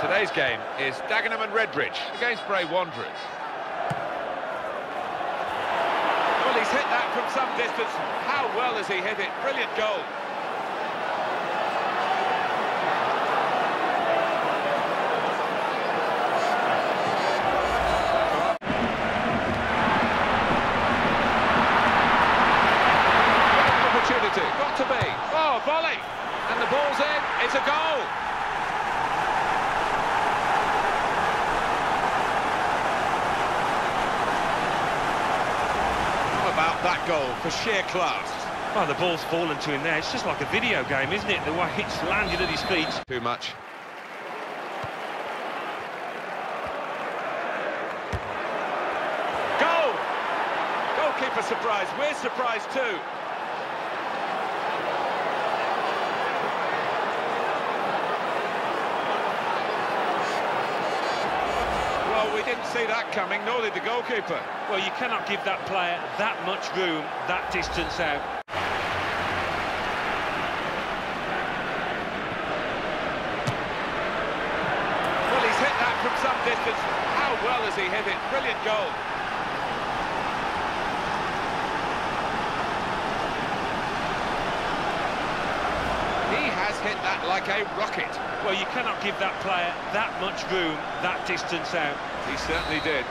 Today's game is Dagenham and Redbridge against Bray Wanderers. Well, he's hit that from some distance. How well has he hit it? Brilliant goal. Got to be. Oh, volley! And the ball's in, it's a goal! How about that goal for sheer class? Well, the ball's fallen to him there. It's just like a video game, isn't it? The way it's landed at his feet. Too much. Goal! Goalkeeper surprised. We're surprised too. Didn't see that coming, nor did the goalkeeper. Well, you cannot give that player that much room, that distance out. Well, he's hit that from some distance. How well has he hit it? Brilliant goal. He has hit that like a rocket. Well, you cannot give that player that much room, that distance out. He certainly did.